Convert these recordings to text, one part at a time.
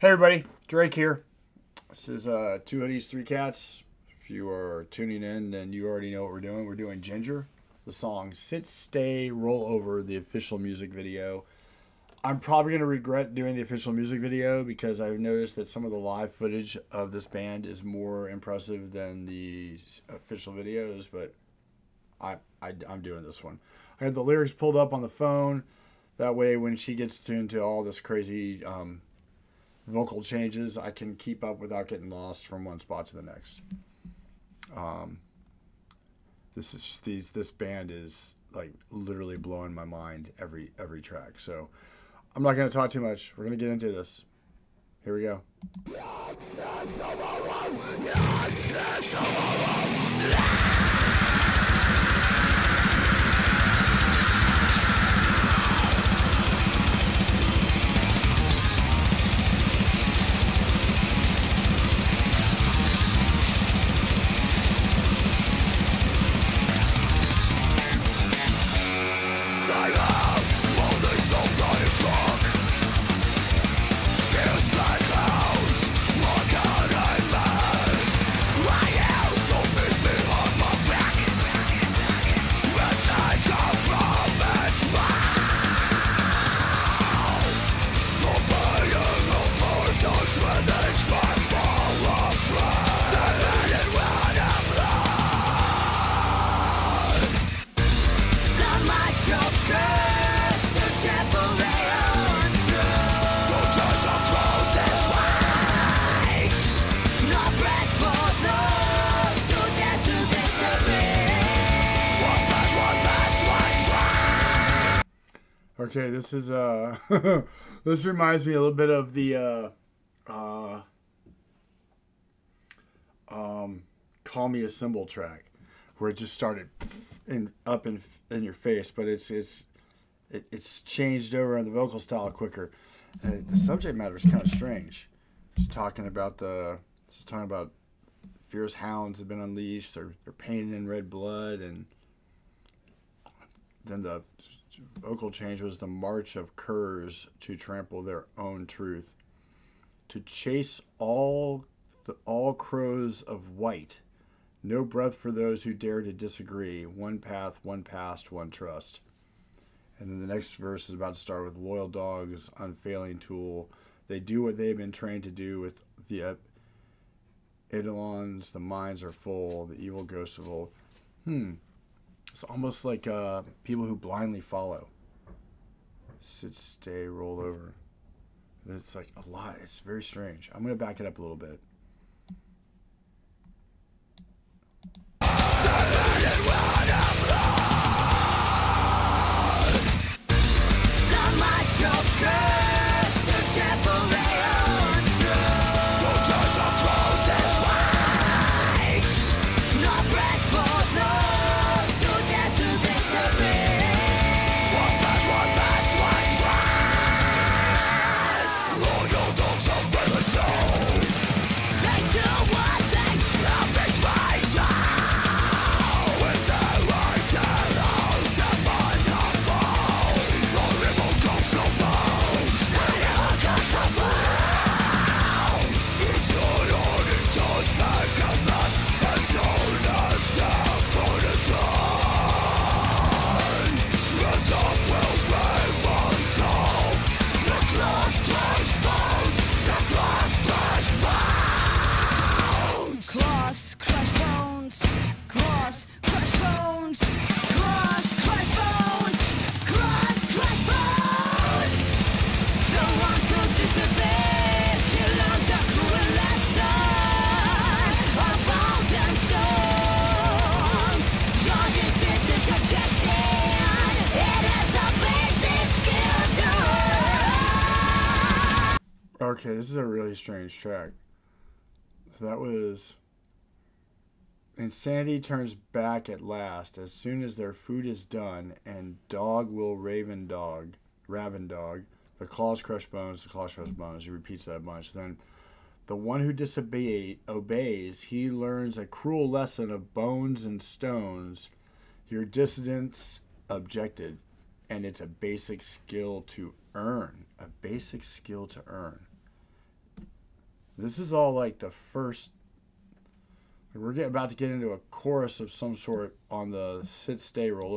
Hey everybody, Drake here. This is uh, Two Hoodies, Three Cats. If you are tuning in, then you already know what we're doing. We're doing Jinjer, the song Sit, Stay, Roll Over, the official music video. I'm probably going to regret doing the official music video because I've noticed that some of the live footage of this band is more impressive than the official videos, but I, I, I'm doing this one. I had the lyrics pulled up on the phone. That way, when she gets tuned to all this crazy um, vocal changes, I can keep up without getting lost from one spot to the next. Um, this is these this band is like literally blowing my mind every every track. So I'm not gonna talk too much. We're gonna get into this. Here we go. Okay, this is uh this reminds me a little bit of the uh uh um Call Me a Symbol track where it just started in up in in your face, but it's it's it, it's changed over in the vocal style quicker. Uh, the subject matter is kind of strange. It's talking about the it's talking about fierce hounds have been unleashed. They're they're painted in red blood, and then the vocal change was the march of curs to trample their own truth, to chase all the all crows of white. No breath for those who dare to disagree. One path, one past, one trust. And then the next verse is about to start with loyal dogs, unfailing tool. They do what they've been trained to do with the Eidolons. The minds are full. The evil ghosts of old. Hmm. It's almost like uh, people who blindly follow. Sit, stay, roll over. It's like a lot. It's very strange. I'm going to back it up a little bit. Okay, this is a really strange track. So that was Insanity turns back at last as soon as their food is done, and dog will raven dog, raven dog. The claws crush bones, the claws crush bones. He repeats that a bunch. Then the one who disobey obeys, he learns a cruel lesson of bones and stones. Your dissidents objected, and it's a basic skill to earn. A basic skill to earn This is all like the first. We're getting, about to get into a chorus of some sort on the sit, stay, roll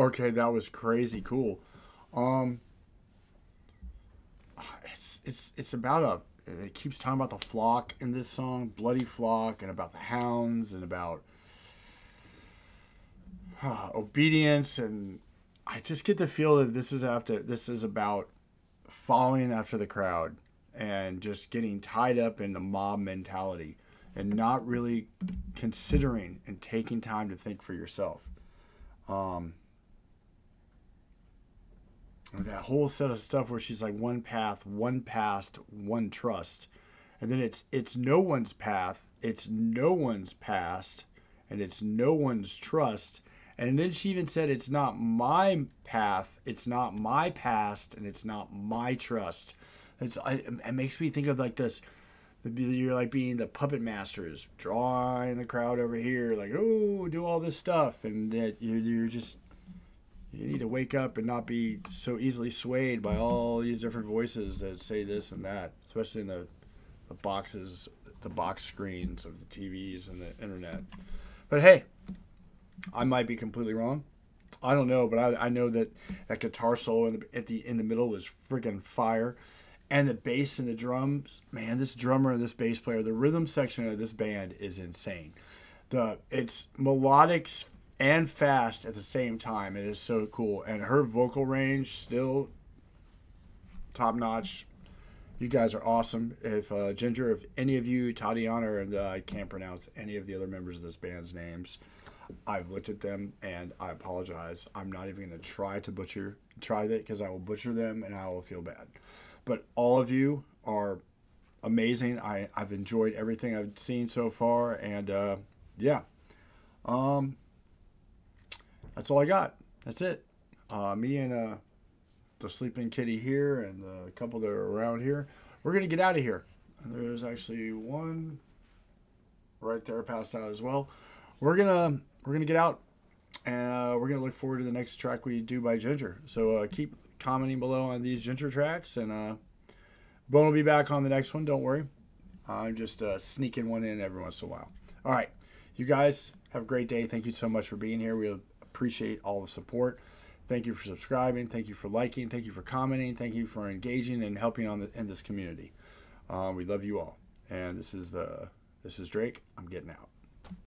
Okay, that was crazy cool. Um, it's it's it's about a. It keeps talking about the flock in this song, bloody flock, and about the hounds, and about uh, obedience, and I just get the feel that this is after this is about following after the crowd and just getting tied up in the mob mentality and not really considering and taking time to think for yourself. Um, that whole set of stuff where she's like one path, one past, one trust, and then it's it's no one's path, it's no one's past, and it's no one's trust. And then she even said it's not my path, it's not my past, and it's not my trust. It's it makes me think of like this. You're like being the puppet masters, drawing the crowd over here, like oh, do all this stuff, and that you're, you're just you need to wake up and not be so easily swayed by all these different voices that say this and that, especially in the, the boxes, the box screens of the TVs and the internet. But hey, I might be completely wrong. I don't know, but I, I know that that guitar solo in the, at the in the middle was freaking fire, and the bass and the drums. Man, this drummer and this bass player, the rhythm section of this band is insane. The it's melodic and fast at the same time. It is so cool. And her vocal range still top notch. You guys are awesome. If uh, Jinjer, if any of you, Tatiana, and uh, I can't pronounce any of the other members of this band's names, I've looked at them and I apologize. I'm not even going to try to butcher try that because I will butcher them and I will feel bad. But all of you are amazing. I I've enjoyed everything I've seen so far, and uh, yeah. Um, that's all I got. That's it. Uh, me and uh, the sleeping kitty here and the couple that are around here. We're gonna get out of here. And there's actually one right there passed out as well. We're gonna we're gonna get out, and uh, we're gonna look forward to the next track we do by Jinjer. So uh, keep commenting below on these Jinjer tracks, and uh, Bone will be back on the next one. Don't worry. I'm just uh, sneaking one in every once in a while. All right, you guys have a great day. Thank you so much for being here. We appreciate all the support. Thank you for subscribing. Thank you for liking. Thank you for commenting. Thank you for engaging and helping on the, in this community. Uh, we love you all. And this is the this is Drake. I'm getting out.